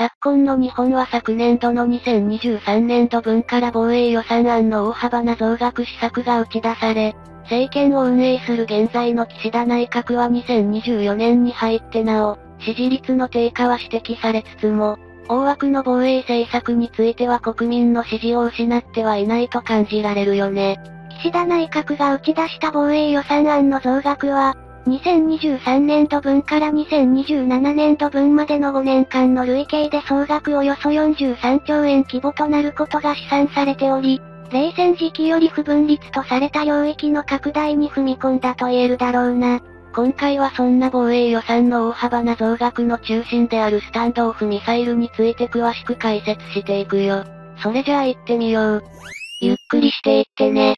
昨今の日本は昨年度の2023年度分から防衛予算案の大幅な増額施策が打ち出され、政権を運営する現在の岸田内閣は2024年に入ってなお、支持率の低下は指摘されつつも、大枠の防衛政策については国民の支持を失ってはいないと感じられるよね。岸田内閣が打ち出した防衛予算案の増額は、2023年度分から2027年度分までの5年間の累計で総額およそ43兆円規模となることが試算されており、冷戦時期より不分立とされた領域の拡大に踏み込んだと言えるだろうな。今回はそんな防衛予算の大幅な増額の中心であるスタンドオフミサイルについて詳しく解説していくよ。それじゃあ行ってみよう。ゆっくりしていってね。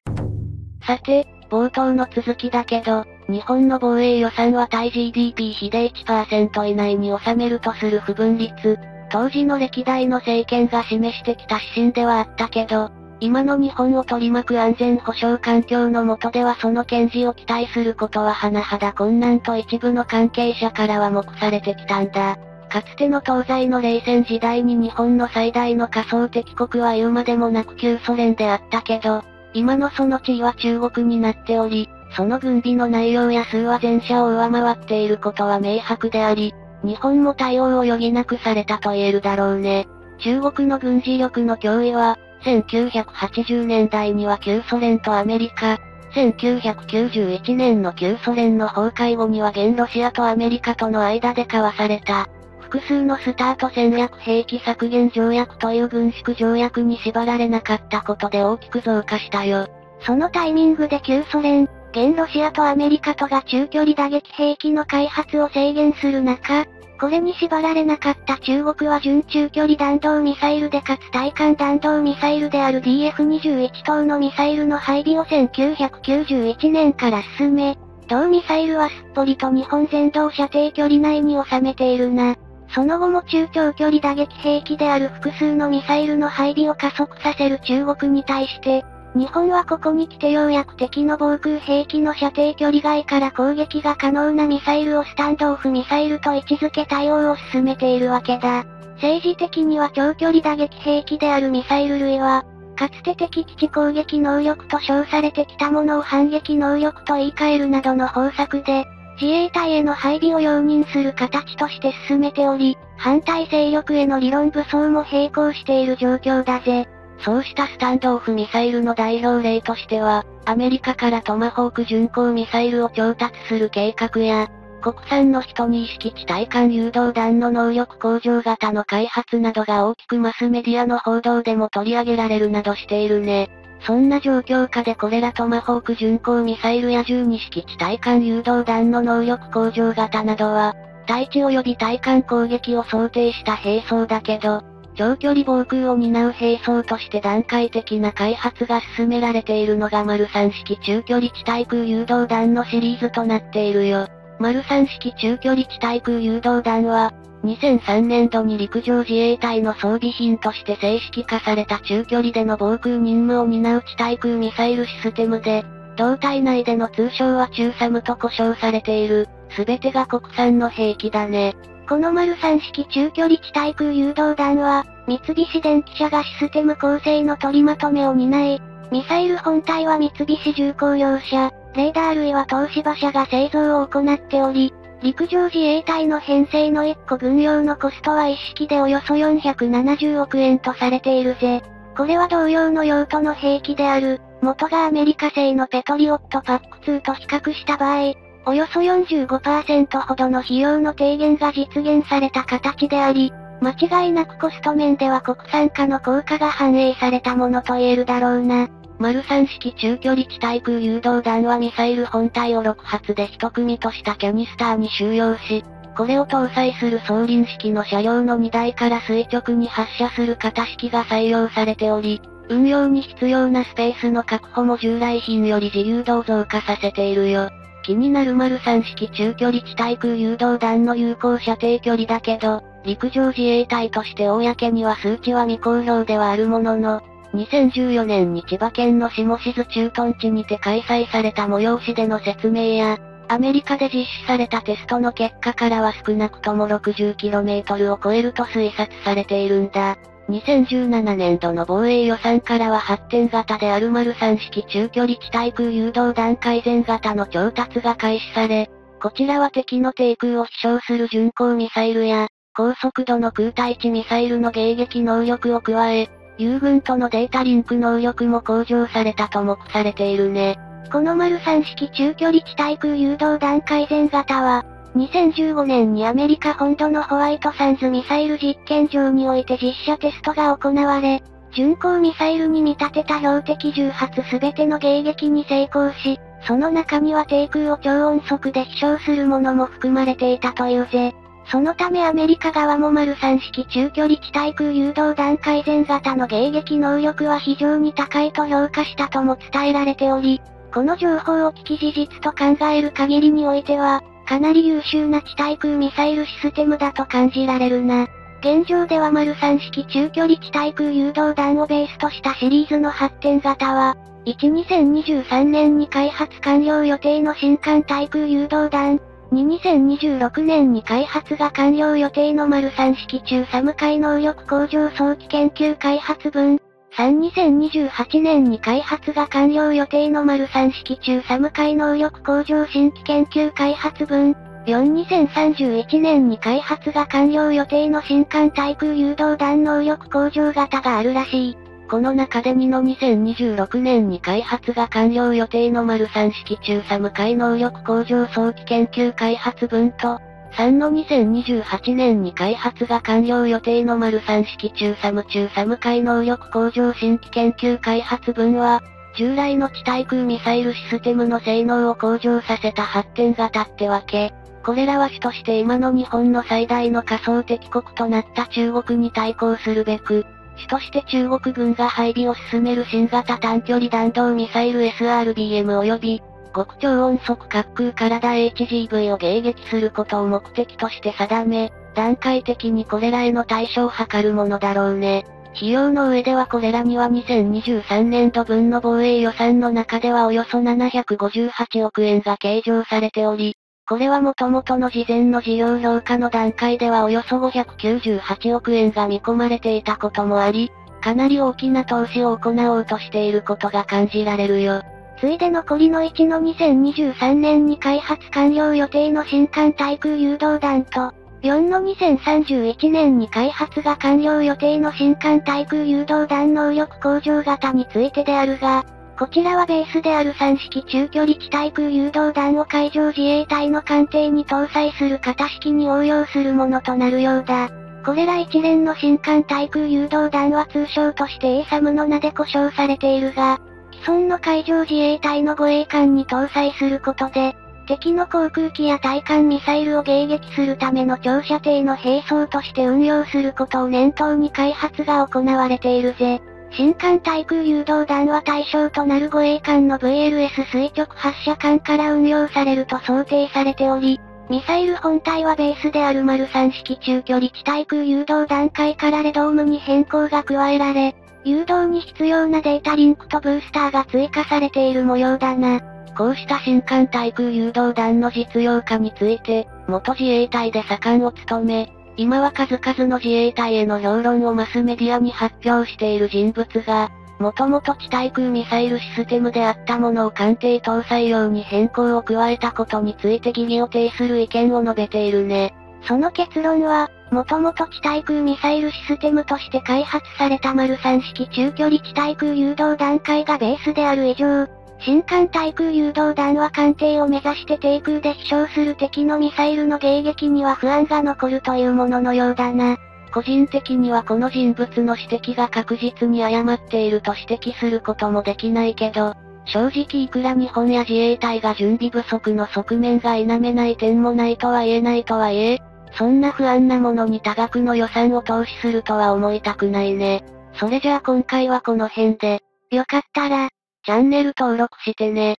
さて、冒頭の続きだけど、日本の防衛予算は対 GDP 比で1%以内に収めるとする不分率。当時の歴代の政権が示してきた指針ではあったけど、今の日本を取り巻く安全保障環境の下ではその堅持を期待することは甚だ困難と一部の関係者からは目されてきたんだ。かつての東西の冷戦時代に日本の最大の仮想敵国は言うまでもなく旧ソ連であったけど、今のその地位は中国になっており、その軍備の内容や数は前者を上回っていることは明白であり、日本も対応を余儀なくされたと言えるだろうね。中国の軍事力の脅威は、1980年代には旧ソ連とアメリカ、1991年の旧ソ連の崩壊後には現ロシアとアメリカとの間で交わされた、複数のスタート戦略兵器削減条約という軍縮条約に縛られなかったことで大きく増加したよ。そのタイミングで旧ソ連、現ロシアとアメリカとが中距離打撃兵器の開発を制限する中、これに縛られなかった中国は準中距離弾道ミサイルでかつ対艦弾道ミサイルである DF21 等のミサイルの配備を1991年から進め、同ミサイルはすっぽりと日本全道射程距離内に収めているな。その後も中長距離打撃兵器である複数のミサイルの配備を加速させる中国に対して、日本はここに来てようやく敵の防空兵器の射程距離外から攻撃が可能なミサイルをスタンドオフミサイルと位置づけ対応を進めているわけだ。政治的には長距離打撃兵器であるミサイル類は、かつて敵基地攻撃能力と称されてきたものを反撃能力と言い換えるなどの方策で、自衛隊への配備を容認する形として進めており、反対勢力への理論武装も並行している状況だぜ。そうしたスタンドオフミサイルの代表例としては、アメリカからトマホーク巡航ミサイルを調達する計画や、国産の人に意識地対艦誘導弾の能力向上型の開発などが大きくマスメディアの報道でも取り上げられるなどしているね。そんな状況下でこれらトマホーク巡航ミサイルや12式地対艦誘導弾の能力向上型などは、対地及び対艦攻撃を想定した兵装だけど、長距離防空を担う兵装として段階的な開発が進められているのが丸3式中距離地対空誘導弾のシリーズとなっているよ。丸3式中距離地対空誘導弾は、2003年度に陸上自衛隊の装備品として正式化された中距離での防空任務を担う地対空ミサイルシステムで、胴体内での通称は中サムと呼称されている、すべてが国産の兵器だね。この丸3式中距離地対空誘導弾は、三菱電機社がシステム構成の取りまとめを担い、ミサイル本体は三菱重工業者、レーダー類は東芝社が製造を行っており、陸上自衛隊の編成の1個軍用のコストは一式でおよそ470億円とされているぜ。これは同様の用途の兵器である、元がアメリカ製のペトリオットパック2と比較した場合、およそ45%ほどの費用の低減が実現された形であり、間違いなくコスト面では国産化の効果が反映されたものと言えるだろうな。丸3式中距離地対空誘導弾はミサイル本体を6発で一組としたキャニスターに収容し、これを搭載する装輪式の車両の荷台から垂直に発射する型式が採用されており、運用に必要なスペースの確保も従来品より自由度を増加させているよ。気になる丸3式中距離地対空誘導弾の有効射程距離だけど、陸上自衛隊として公には数値は未公表ではあるものの、2014年に千葉県の下静駐屯地にて開催された催しでの説明や、アメリカで実施されたテストの結果からは少なくとも 60km を超えると推察されているんだ。2017年度の防衛予算からは発展型である丸3式中距離地対空誘導弾改善型の調達が開始され、こちらは敵の低空を飛翔する巡航ミサイルや、高速度の空対地ミサイルの迎撃能力を加え、友軍とのデータリンク能力も向上されたと目されているね。この丸3式中距離地対空誘導弾改善型は、2015年にアメリカ本土のホワイトサンズミサイル実験場において実写テストが行われ、巡航ミサイルに見立てた標的10発すべての迎撃に成功し、その中には低空を超音速で飛翔するものも含まれていたというぜ。そのためアメリカ側も丸3式中距離地対空誘導弾改善型の迎撃能力は非常に高いと評価したとも伝えられており、この情報を聞き事実と考える限りにおいては、かなり優秀な地対空ミサイルシステムだと感じられるな。現状では丸3式中距離地対空誘導弾をベースとしたシリーズの発展型は、1、2023年に開発完了予定の新艦対空誘導弾、2、2026年に開発が完了予定の丸3式中サム海能力向上早期研究開発分、3、2028年に開発が完了予定の丸3式中サム海能力向上新規研究開発分、4、2031年に開発が完了予定の新艦対空誘導弾能力向上型があるらしい。この中で2の2026年に開発が完了予定の丸3式中サム海能力向上早期研究開発分と、3の2028年に開発が完了予定の丸3式中サム中サム海能力向上新規研究開発分は、従来の地対空ミサイルシステムの性能を向上させた発展型ってわけ。これらは主として今の日本の最大の仮想敵国となった中国に対抗するべく、主として中国軍が配備を進める新型短距離弾道ミサイル SRBM 及び、極超音速滑空体 HGV を迎撃することを目的として定め、段階的にこれらへの対処を図るものだろうね。費用の上ではこれらには2023年度分の防衛予算の中ではおよそ758億円が計上されており、これはもともとの事前の事業評価の段階ではおよそ598億円が見込まれていたこともあり、かなり大きな投資を行おうとしていることが感じられるよ。ついで残りの1の2023年に開発完了予定の新艦対空誘導弾と、4の2031年に開発が完了予定の新艦対空誘導弾能力向上型についてであるが、こちらはベースである3式中距離地対空誘導弾を海上自衛隊の艦艇に搭載する型式に応用するものとなるようだ。これら一連の新艦対空誘導弾は通称として ASAM の名で呼称されているが、既存の海上自衛隊の護衛艦に搭載することで、敵の航空機や対艦ミサイルを迎撃するための長射程の兵装として運用することを念頭に開発が行われているぜ。新艦対空誘導弾は対象となる護衛艦の VLS 垂直発射艦から運用されると想定されており、ミサイル本体はベースである丸3式中距離地対空誘導段階からレドームに変更が加えられ、誘導に必要なデータリンクとブースターが追加されている模様だな。こうした新艦対空誘導弾の実用化について、元自衛隊で盛んを務め、今は数々の自衛隊への評論をマスメディアに発表している人物が、もともと地対空ミサイルシステムであったものを艦艇搭載用に変更を加えたことについて疑義を呈する意見を述べているね。その結論は、もともと地対空ミサイルシステムとして開発された丸3式中距離地対空誘導段階がベースである以上、新艦対空誘導弾は艦艇を目指して低空で飛翔する敵のミサイルの迎撃には不安が残るというもののようだな。個人的にはこの人物の指摘が確実に誤っていると指摘することもできないけど、正直いくら日本や自衛隊が準備不足の側面が否めない点もないとは言えないとはいえ、そんな不安なものに多額の予算を投資するとは思いたくないね。それじゃあ今回はこの辺で、よかったら、チャンネル登録してね。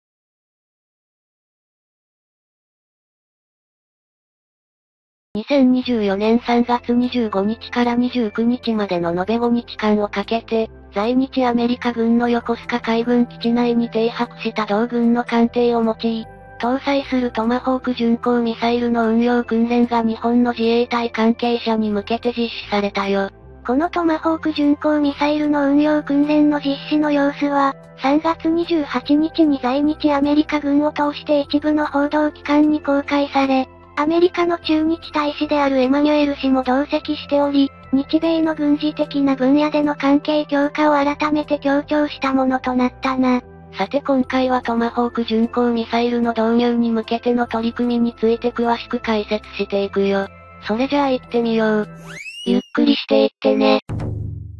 2024年3月25日から29日までの延べ5日間をかけて、在日アメリカ軍の横須賀海軍基地内に停泊した同軍の艦艇を用い、搭載するトマホーク巡航ミサイルの運用訓練が日本の自衛隊関係者に向けて実施されたよ。このトマホーク巡航ミサイルの運用訓練の実施の様子は、3月28日に在日アメリカ軍を通して一部の報道機関に公開され、アメリカの駐日大使であるエマニュエル氏も同席しており、日米の軍事的な分野での関係強化を改めて強調したものとなったな。さて今回はトマホーク巡航ミサイルの導入に向けての取り組みについて詳しく解説していくよ。それじゃあ行ってみよう。ゆっくりしていってね。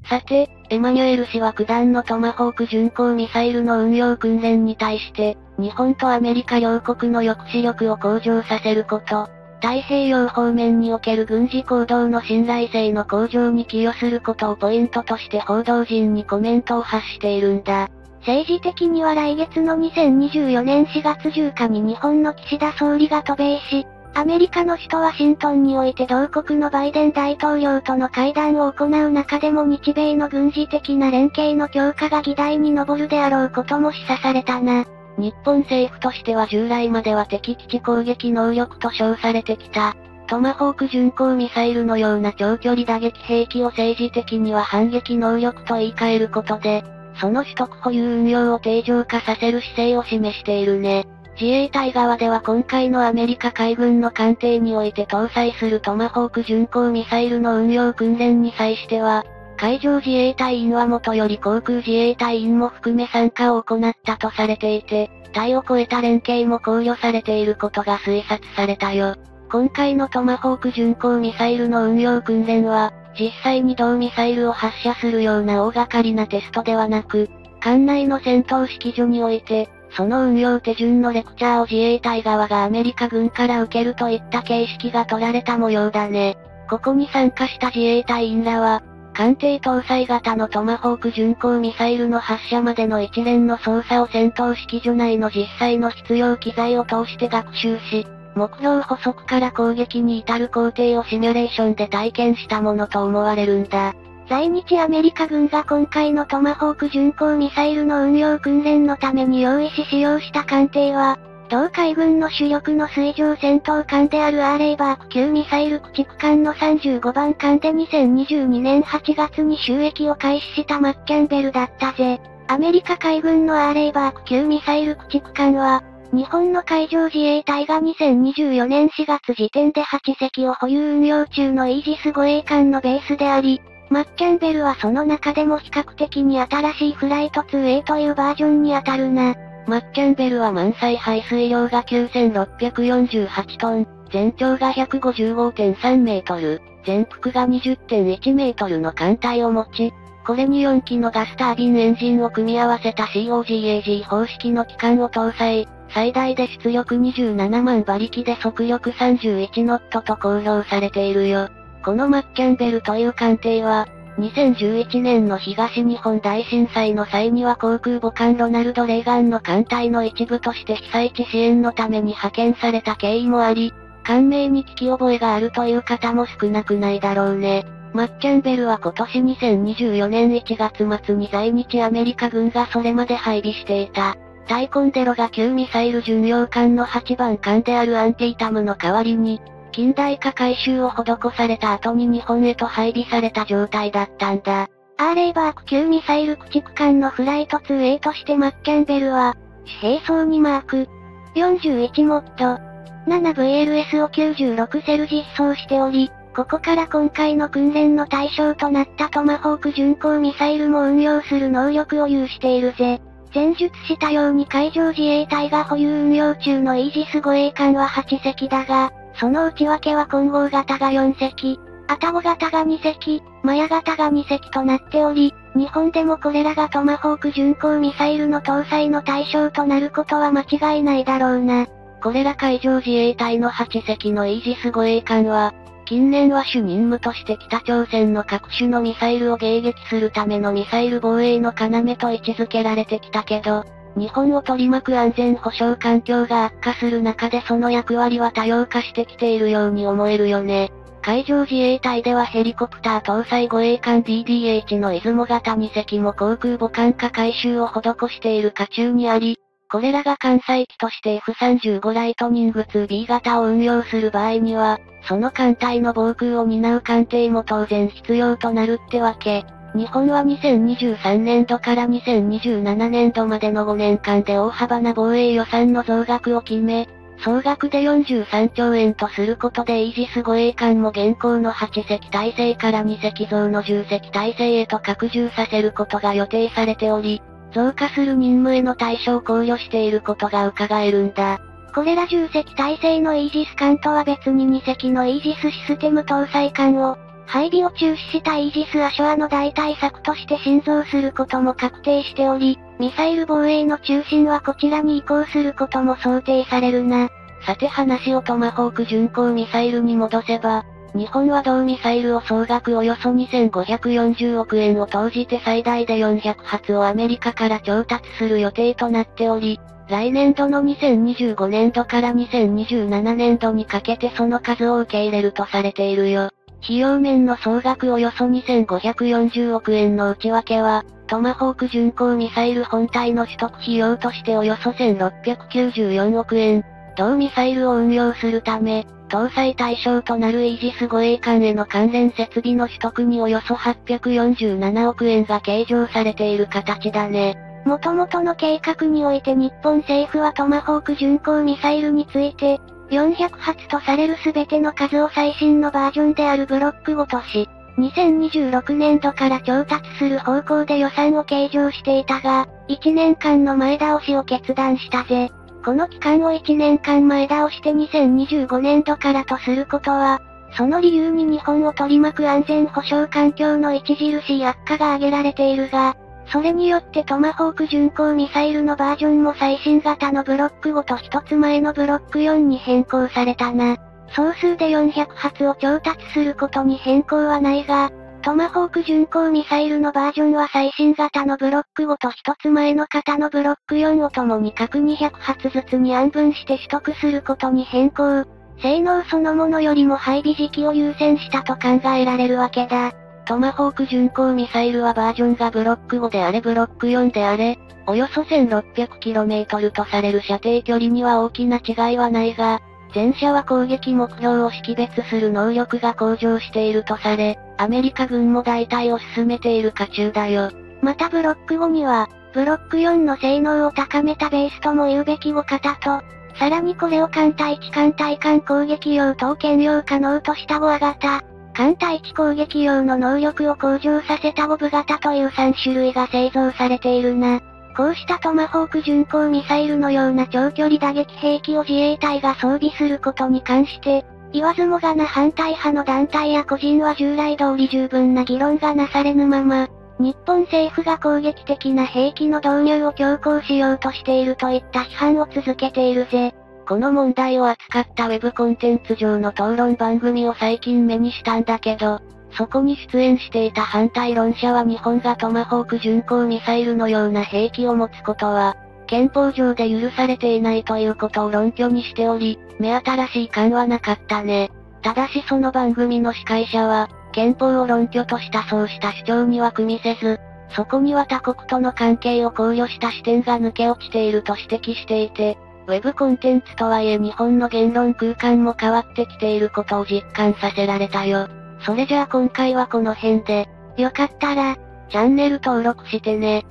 さて、エマニュエル氏は九段のトマホーク巡航ミサイルの運用訓練に対して、日本とアメリカ両国の抑止力を向上させること、太平洋方面における軍事行動の信頼性の向上に寄与することをポイントとして報道陣にコメントを発しているんだ。政治的には来月の2024年4月10日に日本の岸田総理が渡米し、アメリカの首都ワシントンにおいて同国のバイデン大統領との会談を行う中でも日米の軍事的な連携の強化が議題に上るであろうことも示唆されたな。日本政府としては従来までは敵基地攻撃能力と称されてきた、トマホーク巡航ミサイルのような長距離打撃兵器を政治的には反撃能力と言い換えることで、その取得保有運用を定常化させる姿勢を示しているね。自衛隊側では今回のアメリカ海軍の艦艇において搭載するトマホーク巡航ミサイルの運用訓練に際しては、海上自衛隊員はもとより航空自衛隊員も含め参加を行ったとされていて、隊を超えた連携も考慮されていることが推察されたよ。今回のトマホーク巡航ミサイルの運用訓練は、実際に同ミサイルを発射するような大掛かりなテストではなく、艦内の戦闘指揮所において、その運用手順のレクチャーを自衛隊側がアメリカ軍から受けるといった形式が取られた模様だね。ここに参加した自衛隊員らは、艦艇搭載型のトマホーク巡航ミサイルの発射までの一連の操作を戦闘指揮所内の実際の必要機材を通して学習し、目標補足から攻撃に至る工程をシミュレーションで体験したものと思われるんだ。在日アメリカ軍が今回のトマホーク巡航ミサイルの運用訓練のために用意し使用した艦艇は、同海軍の主力の水上戦闘艦であるアーレイバーク級ミサイル駆逐艦の35番艦で2022年8月に収益を開始したマッキャンベルだったぜ。アメリカ海軍のアーレイバーク級ミサイル駆逐艦は、日本の海上自衛隊が2024年4月時点で8隻を保有運用中のイージス護衛艦のベースであり、マッキャンベルはその中でも比較的に新しいフライト 2A というバージョンに当たるな。マッキャンベルは満載排水量が9648トン、全長が155.3メートル、全幅が20.1メートルの艦隊を持ち、これに4機のガスタービンエンジンを組み合わせた COGAG 方式の機関を搭載、最大で出力27万馬力で速力31ノットと公表されているよ。このマッキャンベルという艦艇は、2011年の東日本大震災の際には航空母艦ロナルド・レーガンの艦隊の一部として被災地支援のために派遣された経緯もあり、艦名に聞き覚えがあるという方も少なくないだろうね。マッキャンベルは今年2024年1月末に在日アメリカ軍がそれまで配備していた、タイコンデロが旧ミサイル巡洋艦の8番艦であるアンティータムの代わりに、近代化改修を施された後に日本へと配備された状態だったんだ。アーレイバーク級ミサイル駆逐艦のフライト 2A としてマッキャンベルは、兵装にマーク、41モッド、7VLS を96セル実装しており、ここから今回の訓練の対象となったトマホーク巡航ミサイルも運用する能力を有しているぜ。前述したように海上自衛隊が保有運用中のイージス護衛艦は8隻だが、その内訳は混合型が4隻、アタゴ型が2隻、マヤ型が2隻となっており、日本でもこれらがトマホーク巡航ミサイルの搭載の対象となることは間違いないだろうな。これら海上自衛隊の8隻のイージス護衛艦は、近年は主任務として北朝鮮の各種のミサイルを迎撃するためのミサイル防衛の要と位置づけられてきたけど、日本を取り巻く安全保障環境が悪化する中でその役割は多様化してきているように思えるよね。海上自衛隊ではヘリコプター搭載護衛艦 DDH の出雲型2隻も航空母艦化改修を施している渦中にあり、これらが艦載機として F35 ライトニング 2B 型を運用する場合には、その艦隊の防空を担う艦艇も当然必要となるってわけ。日本は2023年度から2027年度までの5年間で大幅な防衛予算の増額を決め、総額で43兆円とすることでイージス護衛艦も現行の8隻体制から2隻増の10隻体制へと拡充させることが予定されており、増加する任務への対象を考慮していることが伺えるんだ。これら10隻体制のイージス艦とは別に2隻のイージスシステム搭載艦を、配備を中止したイージス・アショアの代替策として新造することも確定しており、ミサイル防衛の中心はこちらに移行することも想定されるな。さて話をトマホーク巡航ミサイルに戻せば、日本は同ミサイルを総額およそ2540億円を投じて最大で400発をアメリカから調達する予定となっており、来年度の2025年度から2027年度にかけてその数を受け入れるとされているよ。費用面の総額およそ2540億円の内訳は、トマホーク巡航ミサイル本体の取得費用としておよそ1694億円、同ミサイルを運用するため、搭載対象となるイージス護衛艦への関連設備の取得におよそ847億円が計上されている形だね。元々の計画において日本政府はトマホーク巡航ミサイルについて、400発とされる全ての数を最新のバージョンであるブロックごとし、2026年度から調達する方向で予算を計上していたが、1年間の前倒しを決断したぜ。この期間を1年間前倒して2025年度からとすることは、その理由に日本を取り巻く安全保障環境の著しい悪化が挙げられているが、それによってトマホーク巡航ミサイルのバージョンも最新型のブロックごと一つ前のブロック4に変更されたな。総数で400発を調達することに変更はないが、トマホーク巡航ミサイルのバージョンは最新型のブロックごと一つ前の型のブロック4をともに各200発ずつに安分して取得することに変更。性能そのものよりも配備時期を優先したと考えられるわけだ。トマホーク巡航ミサイルはバージョンがブロック5であれブロック4であれ、およそ 1600km とされる射程距離には大きな違いはないが、前者は攻撃目標を識別する能力が向上しているとされ、アメリカ軍も代替を進めている渦中だよ。またブロック後には、ブロック4の性能を高めたベースとも言うべき5型と、さらにこれを艦隊地艦隊艦攻撃用等兼用可能とした5型、艦隊地攻撃用の能力を向上させた5部型という3種類が製造されているな。こうしたトマホーク巡航ミサイルのような長距離打撃兵器を自衛隊が装備することに関して、言わずもがな反対派の団体や個人は従来通り十分な議論がなされぬまま、日本政府が攻撃的な兵器の導入を強行しようとしているといった批判を続けているぜ。この問題を扱ったウェブコンテンツ上の討論番組を最近目にしたんだけど、そこに出演していた反対論者は日本がトマホーク巡航ミサイルのような兵器を持つことは、憲法上で許されていないということを論拠にしており、目新しい感はなかったね。ただしその番組の司会者は、憲法を論拠としたそうした主張には組みせず、そこには他国との関係を考慮した視点が抜け落ちていると指摘していて、ウェブコンテンツとはいえ日本の言論空間も変わってきていることを実感させられたよ。それじゃあ今回はこの辺で、よかったら、チャンネル登録してね。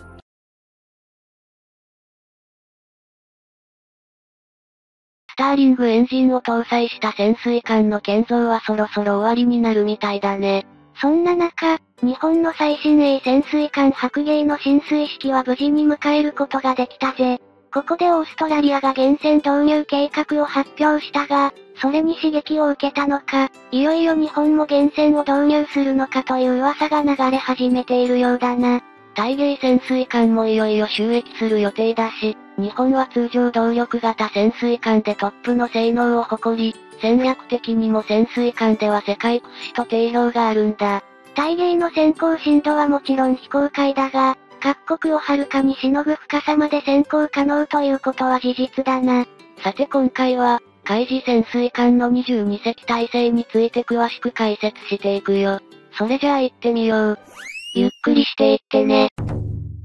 スターリングエンジンを搭載した潜水艦の建造はそろそろ終わりになるみたいだね。そんな中、日本の最新鋭潜水艦白芸の進水式は無事に迎えることができたぜ。ここでオーストラリアが源泉導入計画を発表したが、それに刺激を受けたのか、いよいよ日本も源泉を導入するのかという噂が流れ始めているようだな。大芸潜水艦もいよいよ収益する予定だし、日本は通常動力型潜水艦でトップの性能を誇り、戦略的にも潜水艦では世界屈指と定評があるんだ。大芸の先行深度はもちろん非公開だが、各国をはるかにしのぐ深さまで先行可能ということは事実だな。さて今回は、海事潜水艦の22隻体制について詳しく解説していくよ。それじゃあ行ってみよう。ゆっくりしていってね。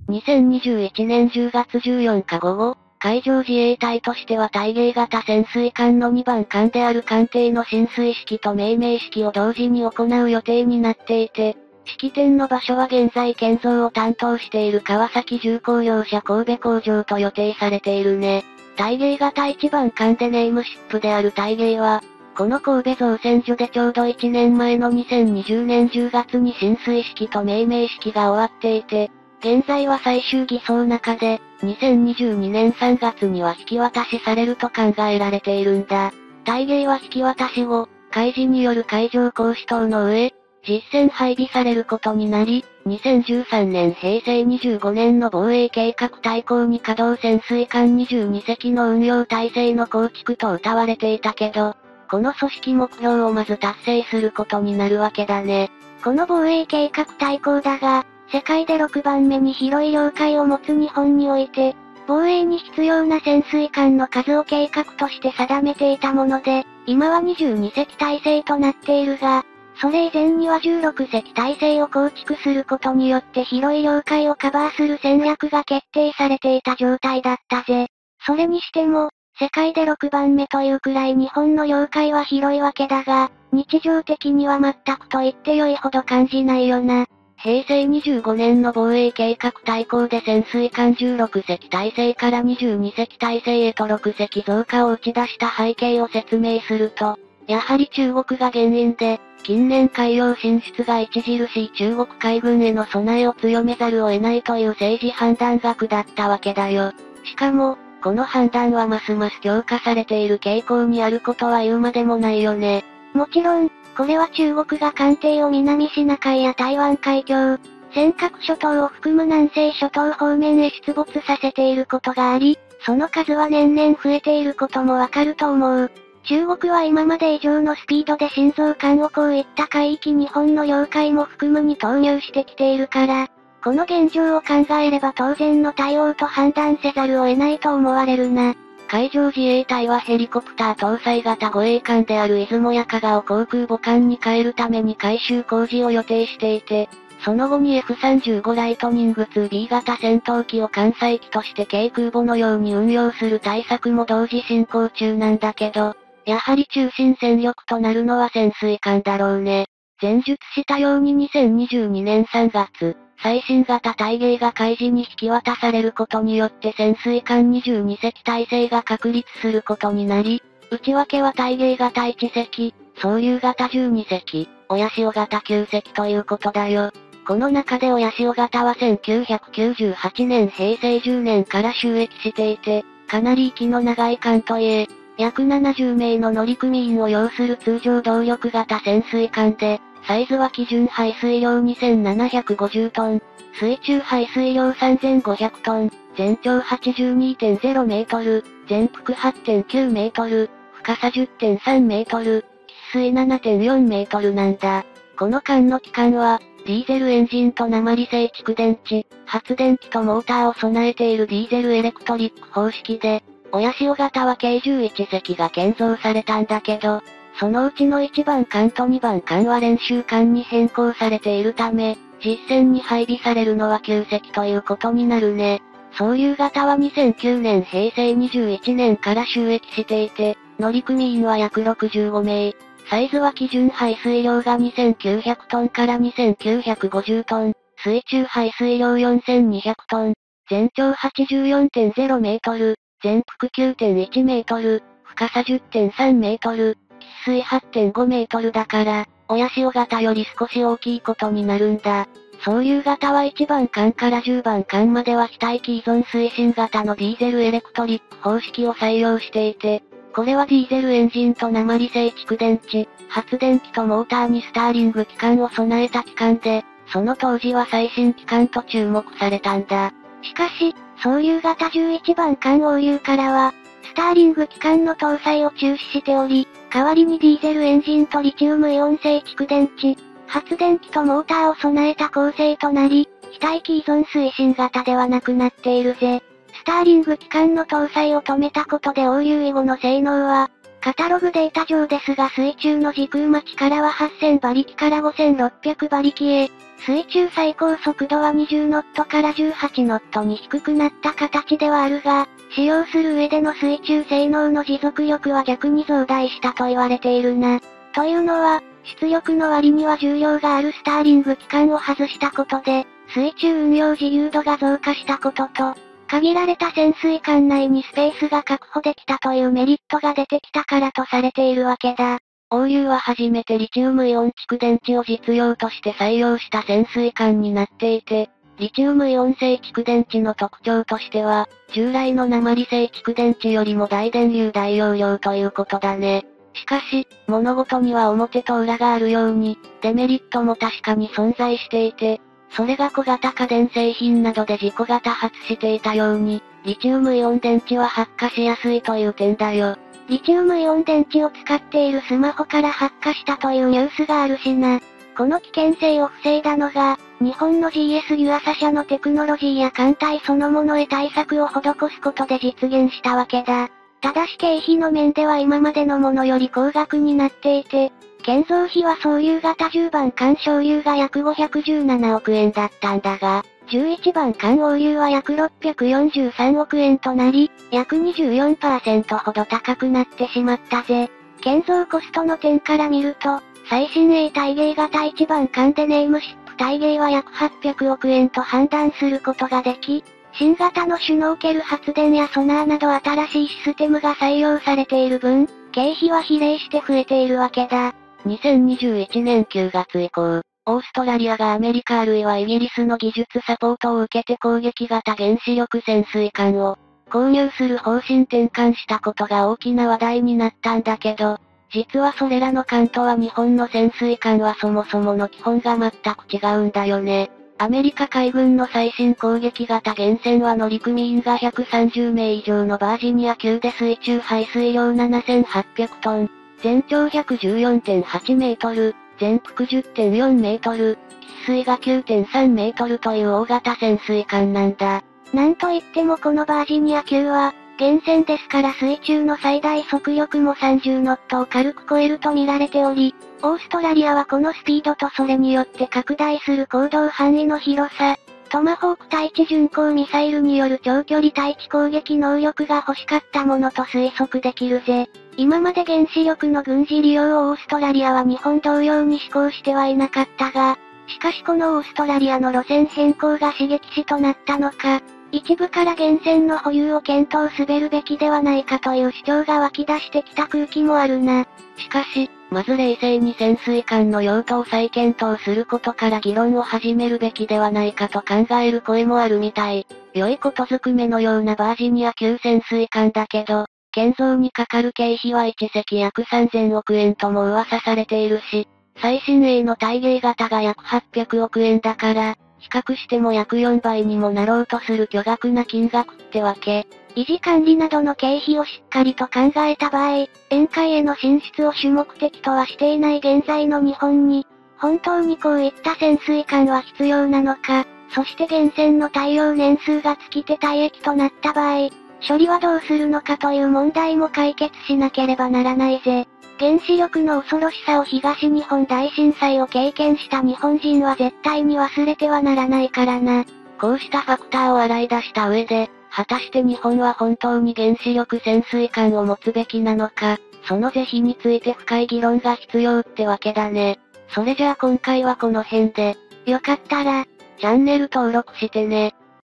2021年10月14日午後、海上自衛隊としては大芸型潜水艦の2番艦である艦艇の浸水式と命名式を同時に行う予定になっていて、式典の場所は現在建造を担当している川崎重工業者神戸工場と予定されているね。大芸型1番艦でネームシップである大芸は、この神戸造船所でちょうど1年前の2020年10月に浸水式と命名式が終わっていて、現在は最終偽装中で、2022年3月には引き渡しされると考えられているんだ。大芸は引き渡し後、海事による海上行使等の上、実戦配備されることになり、2013年平成25年の防衛計画大綱に稼働潜水艦22隻の運用体制の構築と謳われていたけど、この組織目標をまず達成することになるわけだね。この防衛計画大綱だが、世界で6番目に広い領海を持つ日本において、防衛に必要な潜水艦の数を計画として定めていたもので、今は22隻体制となっているが、それ以前には16隻体制を構築することによって広い領海をカバーする戦略が決定されていた状態だったぜ。それにしても、世界で6番目というくらい日本の領海は広いわけだが、日常的には全くと言って良いほど感じないよな。平成25年の防衛計画大綱で潜水艦16隻体制から22隻体制へと6隻増加を打ち出した背景を説明すると、やはり中国が原因で、近年海洋進出が著しい中国海軍への備えを強めざるを得ないという政治判断学だったわけだよ。しかも、この判断はますます強化されている傾向にあることは言うまでもないよね。もちろん、これは中国が艦艇を南シナ海や台湾海峡、尖閣諸島を含む南西諸島方面へ出没させていることがあり、その数は年々増えていることもわかると思う。中国は今まで以上のスピードで心臓艦をこういった海域日本の領海も含むに投入してきているから、この現状を考えれば当然の対応と判断せざるを得ないと思われるな。海上自衛隊はヘリコプター搭載型護衛艦である出雲や加賀を航空母艦に変えるために改修工事を予定していて、その後に F35 ライトニング 2B 型戦闘機を艦載機として軽空母のように運用する対策も同時進行中なんだけど、やはり中心戦力となるのは潜水艦だろうね。前述したように2022年3月、最新型大芸が海事に引き渡されることによって潜水艦22隻体制が確立することになり、内訳は大芸型1隻、総流型12隻、親潮型9隻ということだよ。この中で親潮型は1998年平成10年から収益していて、かなり息の長い艦といえ、約70名の乗組員を要する通常動力型潜水艦で、サイズは基準排水量2750トン、水中排水量3500トン、全長82.0メートル、全幅8.9メートル、深さ10.3メートル、喫水7.4メートルなんだ。この艦の機関は、ディーゼルエンジンと鉛製蓄電池、発電機とモーターを備えているディーゼルエレクトリック方式で、親潮型は計11隻が建造されたんだけど、そのうちの1番艦と2番艦は練習艦に変更されているため、実戦に配備されるのは9隻ということになるね。総流型は2009年平成21年から収益していて、乗組員は約65名。サイズは基準排水量が2900トンから2950トン、水中排水量4200トン、全長84.0メートル、全幅9.1メートル、深さ10.3メートル、水8.5メートルだから、親潮型より少し大きいことになるんだ。総流型は1番艦から10番艦までは非待機依存推進型のディーゼルエレクトリック方式を採用していて、これはディーゼルエンジンと鉛製蓄電池、発電機とモーターにスターリング機関を備えた機関で、その当時は最新機関と注目されたんだ。しかし、総流型11番艦応流からは、スターリング機関の搭載を中止しており、代わりにディーゼルエンジンとリチウムイオン製蓄電池、発電機とモーターを備えた構成となり、非待機依存推進型ではなくなっているぜ。スターリング機関の搭載を止めたことで OUE 後の性能は、カタログデータ上ですが水中の時空待ちからは8000馬力から5600馬力へ、水中最高速度は20ノットから18ノットに低くなった形ではあるが、使用する上での水中性能の持続力は逆に増大したと言われているな。というのは、出力の割には重量があるスターリング機関を外したことで、水中運用自由度が増加したことと、限られた潜水艦内にスペースが確保できたというメリットが出てきたからとされているわけだ。欧流は初めてリチウムイオン蓄電池を実用として採用した潜水艦になっていて、リチウムイオン製蓄電池の特徴としては、従来の鉛製蓄電池よりも大電流大容量ということだね。しかし、物事には表と裏があるように、デメリットも確かに存在していて、それが小型家電製品などで事故が多発していたように、リチウムイオン電池は発火しやすいという点だよ。リチウムイオン電池を使っているスマホから発火したというニュースがあるしな。この危険性を防いだのが、日本の GS ユアサ社のテクノロジーや艦隊そのものへ対策を施すことで実現したわけだ。ただし経費の面では今までのものより高額になっていて、建造費は総流型10番艦小流が約517億円だったんだが、11番艦欧流は約643億円となり、約24%ほど高くなってしまったぜ。建造コストの点から見ると、最新鋭体芸型1番艦でネームシップ体芸は約800億円と判断することができ、新型のシュノーケル発電やソナーなど新しいシステムが採用されている分、経費は比例して増えているわけだ。2021年9月以降、オーストラリアがアメリカあるいはイギリスの技術サポートを受けて攻撃型原子力潜水艦を購入する方針転換したことが大きな話題になったんだけど、実はそれらの艦とは日本の潜水艦はそもそもの基本が全く違うんだよね。アメリカ海軍の最新攻撃型原船は乗組員が130名以上のバージニア級で水中排水量7800トン、全長114.8メートル、全幅10.4メートル、喫水が9.3メートルという大型潜水艦なんだ。なんといってもこのバージニア級は、源泉ですから水中の最大速力も30ノットを軽く超えると見られており、オーストラリアはこのスピードとそれによって拡大する行動範囲の広さ、トマホーク対地巡航ミサイルによる長距離対地攻撃能力が欲しかったものと推測できるぜ。今まで原子力の軍事利用をオーストラリアは日本同様に施行してはいなかったが、しかしこのオーストラリアの路線変更が刺激死となったのか、一部から源泉の保有を検討すべるべきではないかという主張が湧き出してきた空気もあるな。しかし、まず冷静に潜水艦の用途を再検討することから議論を始めるべきではないかと考える声もあるみたい。良いことずくめのようなバージニア級潜水艦だけど、建造にかかる経費は1隻約3000億円とも噂されているし、最新鋭の体芸型が約800億円だから、比較しても約4倍にもなろうとする巨額な金額ってわけ。維持管理などの経費をしっかりと考えた場合、宴会への進出を主目的とはしていない現在の日本に、本当にこういった潜水艦は必要なのか、そして源泉の耐用年数が尽きて退役となった場合、処理はどうするのかという問題も解決しなければならないぜ。原子力の恐ろしさを東日本大震災を経験した日本人は絶対に忘れてはならないからな。こうしたファクターを洗い出した上で、果たして日本は本当に原子力潜水艦を持つべきなのか、その是非について深い議論が必要ってわけだね。それじゃあ今回はこの辺で、よかったら、チャンネル登録してね。